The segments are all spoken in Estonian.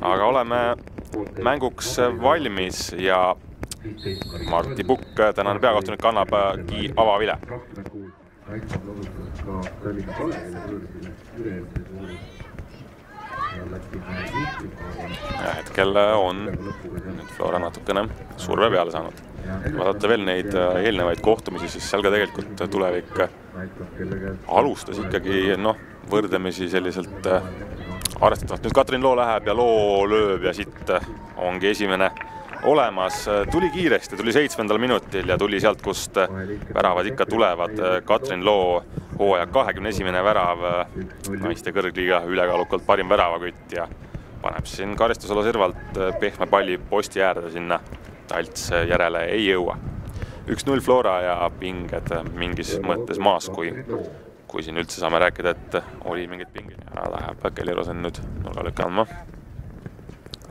aga oleme mänguks valmis ja Martti Pukk, tänane peakohtunik, annabki avavile. üle-eelmise suure ja hetkel on nüüd Flora natukene surve peale saanud. vaadata veel neid eelnevaid kohtumisi, siis seal ka tegelikult tulevik alustas ikkagi noh, võrdlemisi selliselt arvestatavalt. nüüd Katrin Loo läheb ja Loo lööb ja siit ongi esimene olemas, tuli kiiresti, tuli seitsmendal minutil ja tuli sealt, kust väravad ikka tulevad. Katrin Loo hooaja kahekümne esimene värav, naiste kõrgliiga ülekaalukalt parim väravakütt ja paneb siin karistusala servalt pehme palli posti äärde sinna. Talts järele ei jõua. üks-null Flora ja pinged mingis mõttes maas, kui, kui siin üldse saame rääkida, et oli mingeid pingeid. ja läheb Kelly Rosen nüüd nurgalööki andma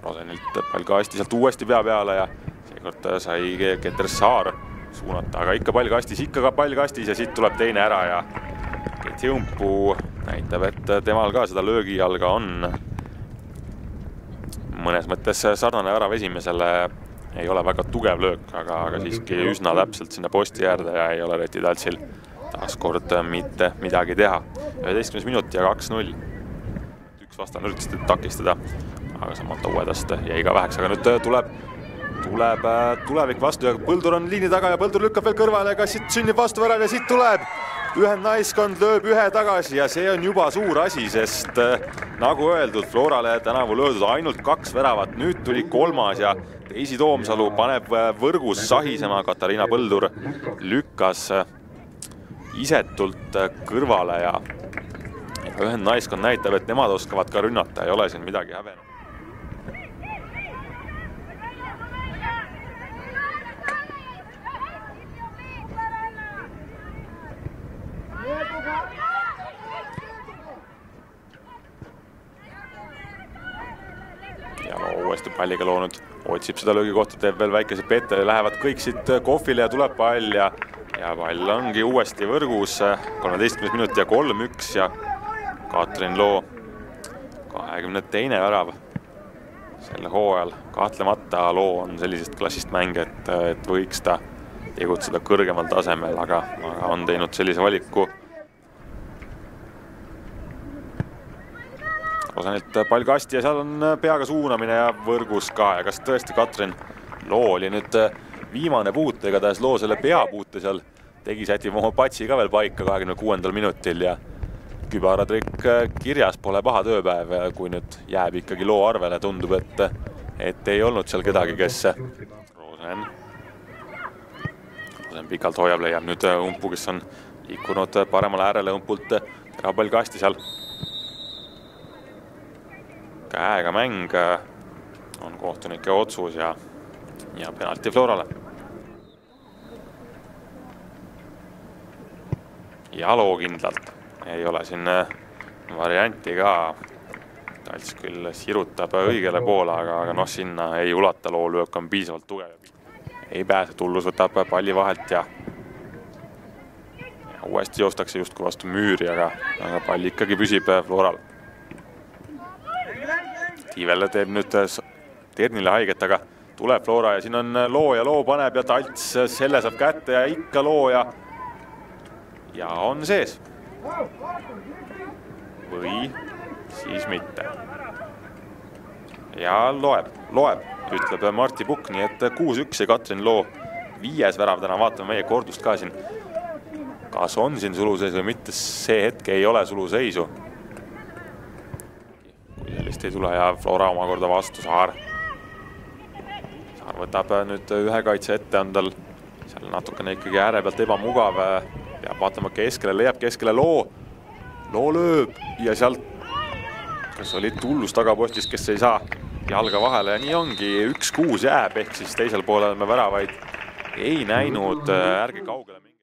Rosenilt pall kasti sealt uuesti pea peale ja seekord sai Keter Saar suunata, aga ikka pall kastis, ikka ka pall kastis ja siit tuleb teine ära ja Keit Jõmpuu näitab, et temal ka seda löögijalga on. mõnes mõttes sarnane värav esimesele ei ole väga tugev löök, aga, aga siiski üsna täpselt sinna posti äärde ja ei ole Reti Taltsil taaskord mitte midagi teha. üheteistkümnes minut ja kaks-null. üks vastane üritas takistada, aga samalt uuedast jäi ka väheks, aga nüüd tuleb, tuleb tulevik vastu ja Põldur on liini taga ja Põldur lükkab veel kõrvale, kas siit sünnib vastuvärav ja siit tuleb ühendnaiskond lööb ühe tagasi ja see on juba suur asi, sest nagu öeldud, Florale tänavu löödud ainult kaks väravat, nüüd tuli kolmas ja Daisy Toomsalu paneb võrgus sahisema, Katariina Põldur lükkas isetult kõrvale ja ühendnaiskond näitab, et nemad oskavad ka rünnata, ei ole siin midagi häbenenud. uuesti palliga loonud, otsib seda löögikohta, teeb veel väikese pette, lähevad kõik siit kohvile ja tuleb pall ja ja pall ongi uuesti võrgus, kolmeteistkümnes minut ja kolm-üks ja Katrin Loo kahekümne teine värav sel hooajal. kahtlemata Loo on sellisest klassist mängija, et, et võiks ta tegutseda kõrgemal tasemel, aga, aga on teinud sellise valiku Rosenilt pall kasti ja seal on peaga suunamine ja võrgus ka ja kas tõesti Katrin Loo oli nüüd viimane puute, igatahes Loo selle peapuute seal tegi, sätib oma patsi ka veel paika kahekümne kuuendal minutil ja kübaratrikk kirjas, pole paha tööpäev, kui nüüd jääb ikkagi Loo arvele, tundub, et, et ei olnud seal kedagi, kes Rosen, Rosen pikalt hoiab, leiab nüüd umpu, kes on liikunud paremale äärele umpult, terav pall kasti seal. Käega mäng on kohtunike otsus ja, ja penalti Florale. Jalo kindlalt, ei ole siin varianti ka. Talts küll sirutab õigele poole, aga, aga noh, sinna ei ulata, loolöök on piisavalt tugev. ei pääse, Tullus võtab palli vahelt ja, ja uuesti joostakse justkui vastu müüri, aga, aga pall ikkagi püsib Floral Tiivele teeb nüüd Ternile haiget, aga tuleb Flora ja siin on Loo ja Loo paneb ja Talts selle saab kätte ja ikka Loo ja on sees. või siis mitte. ja loeb, loeb, ütleb Martti Pukk, nii et kuus-üks ja Katrin Loo viies värav täna, vaatame meie kordust ka siin. kas on siin suluseis või mitte, see hetk ei ole suluseisu sellist ei tule ja Flora omakorda vastu, Saar. Saar võtab nüüd ühe kaitse ette, on tal seal natukene ikkagi ääre pealt ebamugav, peab vaatama keskele, leiab keskele Loo. Loo lööb ja sealt, kas oli Tullus tagapostis, kes ei saa jalga vahele ja nii ongi, üks-kuus jääb, ehk siis teisel poolel me väravaid ei näinud, ärge kaugele minge.